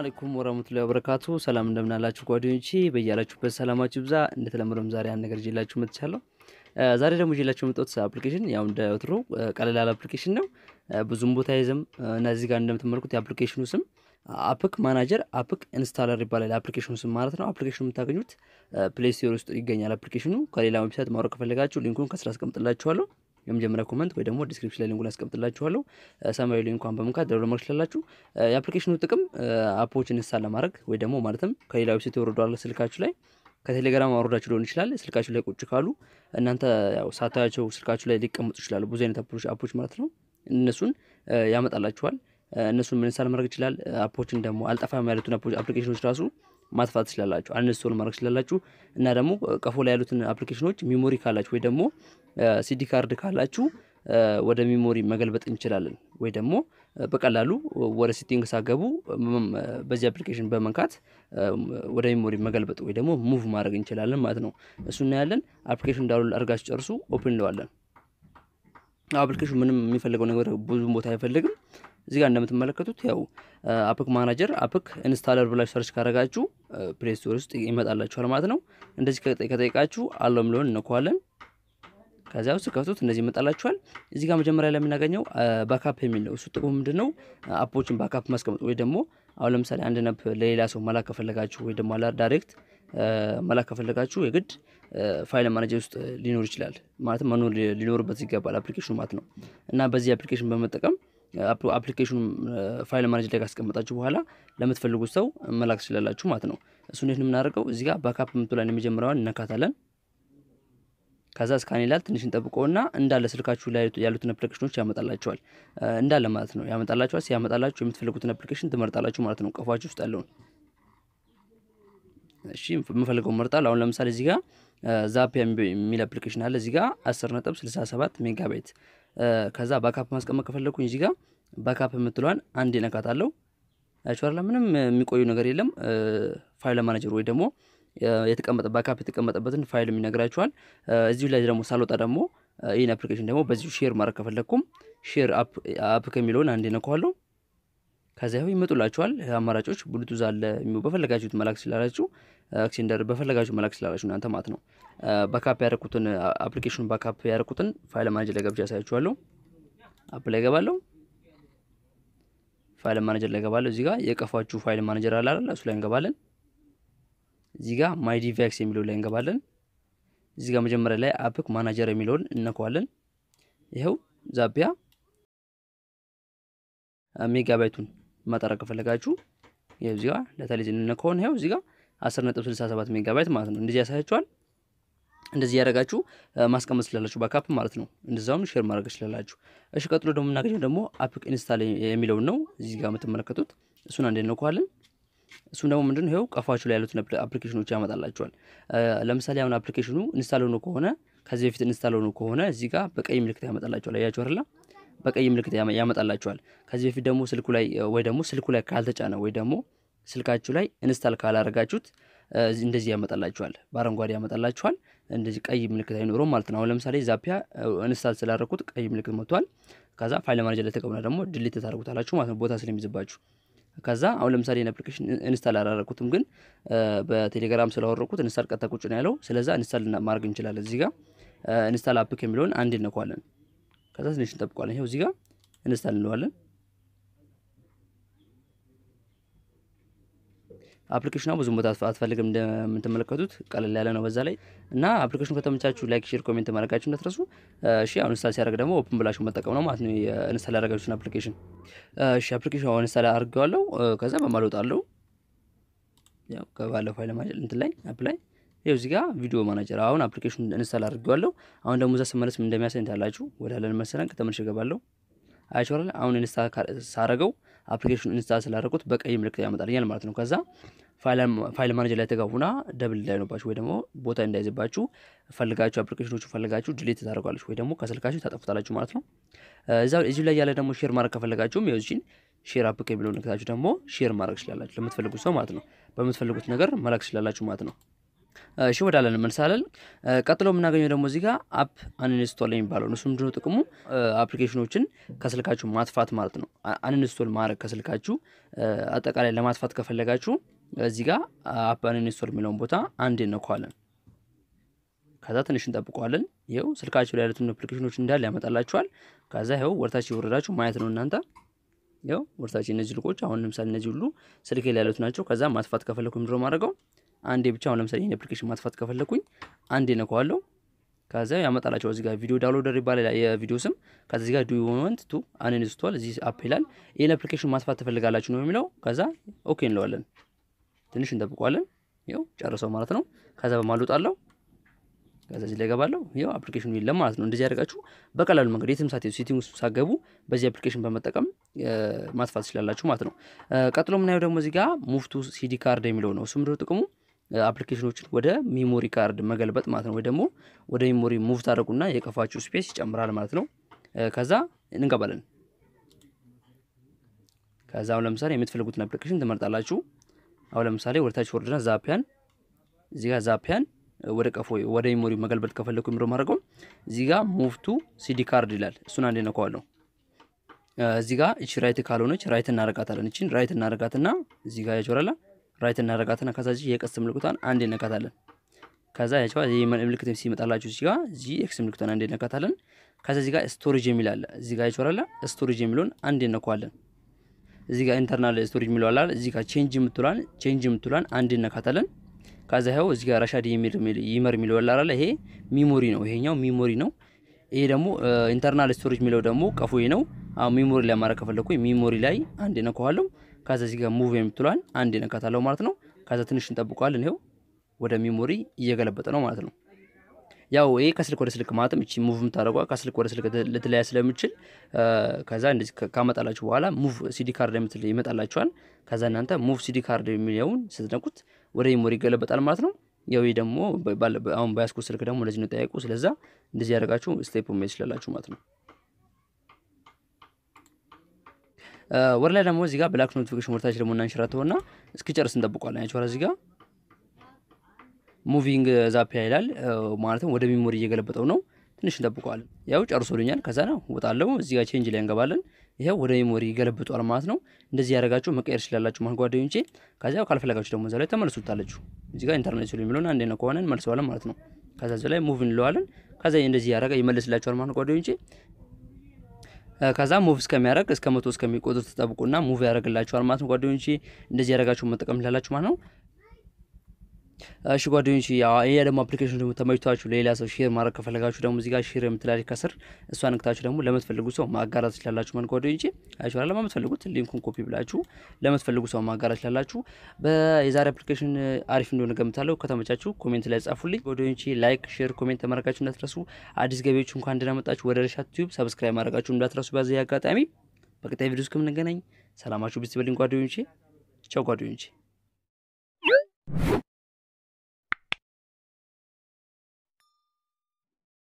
አለይኩም ወራህመቱላሂ ወበረካቱ። ሰላም እንደምናላችሁ ጓደኞቼ፣ በያላችሁበት ሰላማችሁ ይብዛ። እንደተለመደውም ዛሬ አንድ ነገር ይዤላችሁ መጥቻለሁ። ዛሬ ደግሞ ይዤላችሁ የመጣሁት application ያው እንደ ወትሮ ቀለል ያለ application ነው። ብዙም ቦታ አይዝም እና እዚህ ጋር እንደምትመለከቱት የ application ኑ ስም APK Manager APK Installer ይባላል። የ application ኑ ስም ማለት ነው። application ኑ የምታገኙት Play Store ውስጥ ይገኛል። application ኑ ከሌላ website ማውረድ ከፈለጋችሁ link ኩን ከስር አስቀምጥላችኋለሁ የመጀመሪያ comment ወይ ደግሞ description ላይ link ኩን አስቀምጥላችኋለሁ። ሰማያዊ link ኳን በመንካት download ማድረግ ትችላላችሁ። የ application ኑ ጥቅም app ኦችን install ለማድረግ ወይ ደግሞ ማለትም ከሌላ website ይወርዷል ስልካችሁ ላይ ከቴሌግራም አውርዳችሁ ሊሆን ይችላል። ስልካችሁ ላይ ቁጭ ካሉ እናንተ ያው ሳታያቸው ስልካችሁ ላይ ሊቀመጡ ይችላሉ። ብዙ አይነት app ኦች ማለት ነው። እነሱን ያመጣላችኋል። እነሱን ምን ማድረግ ይችላል። app ኦችን ደግሞ አልጠፋም ያሉትን application ኖች ራሱ ማጥፋት ትችላላችሁ። uninstall ማድረግ ትችላላችሁ። እና ደግሞ ቀፎ ላይ ያሉትን application ኖች memory ካላችሁ ወይ ደግሞ SD card ካላችሁ ወደ memory መገልበጥ እንችላለን። ወይ ደግሞ በቀላሉ ወደ setting ሳትገቡ በዚህ application በመንካት ወደ memory መገልበጥ ወይ ደግሞ move ማድረግ እንችላለን ማለት ነው። እሱ እናያለን። application download አድርጋችሁ ጨርሱ። open እንለዋለን። application ኑ ምንም የሚፈልገው ነገር ብዙም ቦታ አይፈልግም። እዚህ እንደምትመለከቱት ያው APK Manager APK Installer ብላችሁ search ካደረጋችሁ Play Store ውስጥ ይመጣላችኋል ማለት ነው። እንደዚህ ከጠይቃችሁ አለው የሚለውን እነኳዋለን። ከዚያ ውስጥ ከፍቱት እንደዚህ ይመጣላችኋል። እዚህ ጋር መጀመሪያ ላይ የምናገኘው ባካፕ የሚል ነው። እሱ ጥቅሙ ምንድን ነው? አፖችን ባካፕ ማስቀመጥ ወይ ደግሞ አሁን ለምሳሌ አንድ ነፕ ለሌላ ሰው መላክ ከፈለጋችሁ ወይ ደግሞ ዳይሬክት መላክ ከፈለጋችሁ የግድ ፋይል ማናጀር ውስጥ ሊኖር ይችላል ማለት መኖር ሊኖርበት ይገባል አፕሊኬሽኑ ማለት ነው። እና በዚህ አፕሊኬሽን በመጠቀም አፕሊኬሽኑ ፋይል ማናጀር ላይ ካስቀመጣችሁ በኋላ ለምትፈልጉት ሰው መላክ ትችላላችሁ ማለት ነው። እሱ እንዴት ነው የምናደርገው? እዚህ ጋር backup የምትለዋን የመጀመሪያዋን እነካታለን። ከዛ scan ይላል ትንሽ እንጠብቀውና እንዳለ ስልካችሁ ላይ ያሉትን አፕሊኬሽኖች ያመጣላችኋል። እንዳለ ማለት ነው ያመጣላችኋል። ሲያመጣላችሁ የምትፈልጉትን አፕሊኬሽን ትመርጣላችሁ ማለት ነው። ቀፏችሁ ውስጥ ያለውን እሺ፣ የምፈልገው መርጣለሁ። አሁን ለምሳሌ እዚህ ጋር ዛፒያ የሚል አፕሊኬሽን አለ። እዚህ ጋር 10 ነጥብ 67 ሜጋባይት ከዛ backup ማስቀመጥ ከፈለኩኝ እዚህ ጋር backup የምትለዋን አንዴ ነካታለሁ። ያችኋላ ምንም የሚቆዩ ነገር የለም። file manager ወይ ደግሞ የተቀመጠ backup የተቀመጠበትን ፋይል ይነግራችኋል። እዚሁ ላይ ደግሞ ሳልወጣ ደግሞ ይህን አፕሊኬሽን ደግሞ በዚሁ share ማድረግ ከፈለግኩም share app ከሚለውን አንዴ ነካዋለሁ። ከዚያ ይመጡላችኋል አማራጮች። ብሉቱዝ አለ በፈለጋችሁት መላክ ትችላላችሁ፣ ኤክሴንደር በፈለጋችሁ መላክ ትችላላችሁ እናንተ ማለት ነው። backup ያደረኩትን አፕሊኬሽን backup ያደረኩትን file manager ላይ ገብቼ ያሳያችኋለሁ። app ላይ ገባለሁ። file manager ላይ ገባለሁ። እዚህ ጋር የቀፏችሁ file manager አለ አይደል? እሱ ላይ እንገባለን። እዚህ my device የሚለው ላይ እንገባለን። እዚህ መጀመሪያ ላይ APK manager የሚለውን እነከዋለን። ይኸው ዛፒያ ሜጋባይቱን ማጣራ ከፈለጋችሁ ይኸው እዚህ ጋር ዲቴይልስ እንነካውን ይኸው እዚህ ጋር 10.67 ሜጋባይት ማለት ነው። እንደዚህ ያሳያችኋል። እንደዚህ ያደረጋችሁ ማስቀመጥ ትችላላችሁ backup ማለት ነው። እንደዛውም share ማድረግ ትችላላችሁ። እሺ፣ ቀጥሎ ደግሞ የምናገኘው ደግሞ APK install የሚለውን ነው። እዚህ ጋር የምትመለከቱት እሱን አንዴ እንነካዋለን። እሱም ደግሞ ምንድን ነው ይኸው ቀፏችሁ ላይ ያሉትን አፕሊኬሽኖች ያመጣላችኋል። ለምሳሌ አሁን አፕሊኬሽኑ install ሆኖ ከሆነ ከዚህ በፊት install ሆኖ ከሆነ እዚህ ጋር በቀይ ምልክት ያመጣላችኋል። አያችሁ አይደል? በቀይ ምልክት ያመጣላችኋል። ከዚህ በፊት ደግሞ ስልኩ ላይ ወይ ደግሞ ስልኩ ላይ ካልተጫነ ወይ ደግሞ ስልካችሁ ላይ install ካላረጋችሁት እንደዚህ ያመጣላችኋል። በአረንጓዴ ያመጣላችኋል። እንደዚህ ቀይ ምልክት አይኖረውም ማለት ነው። አሁን ለምሳሌ ዛፒያ install ስላደረኩት ቀይ ምልክት መጥቷል። ከዛ file manager ላይ ተቀምና ደግሞ delete ታደርጉታላችሁ ማለት ነው ቦታ ስለሚይዝባችሁ ከዛ አሁን ለምሳሌ አፕሊኬሽን install አላደረኩትም፣ ግን በቴሌግራም ስላወረኩት install ቀጥታ ቁጭ ነው ያለው። ስለዛ install ማድረግ እንችላለን። እዚህ ጋር install APK የሚለውን አንዴ እነካለን። ከዛ ትንሽ እንጠብቃለን። ይኸው እዚህ ጋር install እንለዋለን። አፕሊኬሽኗ ብዙም ቦታ አትፈልግም እንደምትመለከቱት ቀለል ያለ ነው በዛ ላይ እና አፕሊኬሽኑ ከተመቻችሁ like፣ share፣ comment ማድረጋችሁ እንዳትረሱ። እሺ አሁን install ሲያደርግ ደግሞ open ብላችሁ መጠቀም ነው ማለት ነው install ያደረጋችሁትን አፕሊኬሽን። እሺ አፕሊኬሽኑ አሁን install አድርጌዋለሁ። ከዛ አለው ያው file manager እንትን ላይ app ላይ ይኸው እዚህ ጋር video manager አሁን አፕሊኬሽኑ install አድርጌዋለሁ። አሁን ደግሞ እዛ ስመለስ እንደሚያሳይ ታላችሁ። ወደ አለን መሰረን ከተመልሼ እገባለሁ። አይቻላል አሁን install ሳረገው አፕሊኬሽኑ install ስላደረኩት በቀይ ምልክት ያመጣልኛል ማለት ነው። ከዛ file manager ላይ ትገቡና double እንዳይሆንባችሁ ወይ ደግሞ ቦታ እንዳይዝባችሁ ፈልጋችሁ አፕሊኬሽኖቹ ፈልጋችሁ delete ታደርጋላችሁ ወይ ደግሞ ከስልካችሁ ታጠፉታላችሁ ማለት ነው። እዛው እዚሁ ላይ ያለ ደግሞ share ማድረግ ከፈለጋችሁም የዚህን share app የሚለውን ነክታችሁ ደግሞ share ማድረግ ትችላላችሁ ለምትፈልጉት ሰው ማለት ነው። በምትፈልጉት ነገር መላክ ትችላላችሁ ማለት ነው። እሺ ወዳለን እንመልሳለን። ቀጥሎ የምናገኘው ደግሞ እዚህ ጋር app uninstall የሚባለው እሱ ምንድነው ጥቅሙ? አፕሊኬሽኖችን ከስልካችሁ ማጥፋት ማለት ነው። uninstall ማድረግ ከስልካችሁ አጠቃላይ ለማጥፋት ከፈለጋችሁ እዚህ ጋር app uninstall የሚለውን ቦታ አንዴ እነካለን። ከዛ ትንሽ እንጠብቀዋለን። ይኸው ስልካችሁ ላይ ያሉትን አፕሊኬሽኖች እንዳለ ያመጣላችኋል። ከዛ ይኸው ወደታች የወረዳችሁ ማየት ነው እናንተ ይኸው ወደታች እነዚህ ልቆች አሁን ለምሳሌ እነዚህ ሁሉ ስልኬ ላይ ያሉት ናቸው። ከዛ ማጥፋት ከፈለኩ ምንድነው ማደርገው አንዴ ብቻ አሁን ለምሳሌ ይህን አፕሊኬሽን ማጥፋት ከፈለኩኝ አንዴ ነካዋለሁ። ከዛ ያመጣላችኋል እዚህ ጋር video downloader ይባላል የቪዲዮ ስም። እዚህ ጋር do to uninstall this app ይላል። ይህን አፕሊኬሽን ማጥፋት ትፈልጋላችሁ ነው የሚለው። ከዛ OK እንለዋለን። ትንሽ እንጠብቀዋለን። ይኸው ጨርሰው ማለት ነው። ከዛ በማልወጣለሁ ከዛ ላይ ገባለሁ። ይኸው አፕሊኬሽኑ የለም ማለት ነው። እንደዚህ ያደርጋችሁ በቀላሉ መንገድ የትም ሳትሄዱ setting ውስጥ ሳትገቡ በዚህ አፕሊኬሽን በመጠቀም ማጥፋት ትችላላችሁ ማለት ነው። ቀጥሎ የምናየው ደግሞ እዚህ ጋር move to SD card የሚለው ነው። እሱ ምንድነው ጥቅሙ? አፕሊኬሽኖችን ወደ memory card መገልበጥ ማለት ነው። ወይ ደግሞ ወደ memory move ታደርጉና የቀፏችሁ space ይጨምራል ማለት ነው። ከዛ እንገባለን። ከዛ አሁን ለምሳሌ የምትፈልጉትን አፕሊኬሽን ትመርጣላችሁ። አሁን ለምሳሌ ወደታች ወረድና ዛፒያን እዚህ ጋር ዛፒያን ወደ ቀፎ ወደ memory መገልበጥ ከፈለኩ ምንድነው ማደርገው እዚህ move to SD card ይላል። እሱን አንዴ ነካዋለሁ። እዚህ እቺ ራይት ካልሆነች ራይት እናረጋታለን። እቺን ራይት እናረጋትና እዚህ ያጆራላ ራይት እናረጋትና ከዛ እዚህ የቀስት ምልክቷን አንዴ ነካታለን። ከዛ ያቻው ይሄ ምልክት ሲመጣላችሁ እዚህ ጋር እዚህ ኤክስ ምልክቷን አንዴ ነካታለን። ከዛ እዚህ ጋር ስቶሬጅ የሚል አለ። እዚህ ጋር ያጆራላ ስቶሬጅ የሚለውን አንዴ ነካዋለን። እዚህ ጋር ኢንተርናል ስቶሬጅ የሚለው አለ። እዚህ ጋር ቼንጅ የምትሏን ቼንጅ የምትሏን አንዴ ነካታለን። ከዛ ይኸው እዚህ ጋር ራሻድ ይመር የሚለው አለ። ይሄ ሚሞሪ ነው። ይሄኛው ሚሞሪ ነው። ይሄ ደግሞ internal storage የሚለው ደግሞ ቀፎዬ ነው። አሁን memory ላይ ማድረግ ከፈለኩኝ memory ላይ አንዴ ነካዋለሁ። ከዛ እዚህ ጋር move የምትለዋን አንዴ ነካታለሁ ማለት ነው። ከዛ ትንሽ እንጠብቀዋለን። ይኸው ወደ memory እየገለበጠ ነው ማለት ነው። ያው ይሄ ከስልክ ወደ ስልክ ማለትም እቺ move የምታደርጓ ከስልክ ወደ ስልክ ልትለያይ ስለምትችል ከዛ እንደዚህ ካመጣላችሁ በኋላ move SD card የምትል ይመጣላችኋል። ከዛ እናንተ move SD card የሚለውን ስትነኩት ወደ memory ይገለበጣል ማለት ነው። ያው ይህ ደግሞ አሁን በያዝኩት ስልክ ደግሞ እንደዚህ ነው ጠያቁ። ስለዛ እንደዚህ ያደርጋችሁ step መሄድ ትችላላችሁ ማለት ነው። ወደ ላይ ደግሞ እዚህ ጋር block notification ወደታች ደግሞ እናንሸራተውና እስኪጨርስ እንጠብቋለን። ያቸኋላ እዚህ moving the app ይላል ማለትም ወደ memory እየገለበጠው ነው። ትንሽ እንጠብቀዋለን። ያው ጨርሶልኛል። ከዛ ነው ወጣለው። እዚህ change ላይ እንገባለን። ይኸው ወደ memory ይገለብጧል ማለት ነው። እንደዚህ ያደረጋችሁ መቀየር ትችላላችሁ ማለት ጓደኞቼ። ከዚያ ካልፈለጋችሁ ደግሞ እዛ ላይ ተመልሱታላችሁ። እዚህ ጋር internal ሲሉ የሚለውን አንዴ ነው ከሆነ እንመልሰዋለን ማለት ነው። ከዛ ላይ move እንለዋለን። ከዛ እንደዚህ ያደረገ ይመልስላችኋል ማለት ጓደኞቼ። ከዛ move እስከሚያደርግ እስከ መቶ እስከሚቆጥር ተጠብቁና move ያደርግላችኋል ማለት ነው ጓደኞቼ። እንደዚህ ያደረጋችሁ መጠቀም ትችላላችሁ ማለት ነው። እሺ ጓደኞች ይሄ ደግሞ application ደግሞ ተመችቷችሁ ሌላ ሰው share ማድረግ ከፈለጋችሁ ደግሞ እዚህ ጋር share የምትላለች ከስር እሷ ንክታችሁ ደግሞ ለምትፈልጉ ሰው ማጋራት ትችላላችሁ። ማለት ጓደኞቼ አይቻላ ለምትፈልጉት link ኡን copy ብላችሁ ለምትፈልጉ ሰው ማጋራት ትችላላችሁ። በየዛሬ application አሪፍ እንደሆነ ገምታለሁ። ከተመቻችሁ comment ላይ ጻፉልኝ ጓደኞቼ። like፣ share፣ comment ማድረጋችሁ እንዳትረሱ። አዲስ ገቢዎች እንኳን በደህና መጣችሁ ወደ ረሻት YouTube subscribe ማድረጋችሁ እንዳትረሱ። በዚህ አጋጣሚ በቀጣይ ቪዲዮ እስከምንገናኝ ሰላማችሁ ብትበልኝ ጓደኞቼ። ቻው ጓደኞቼ።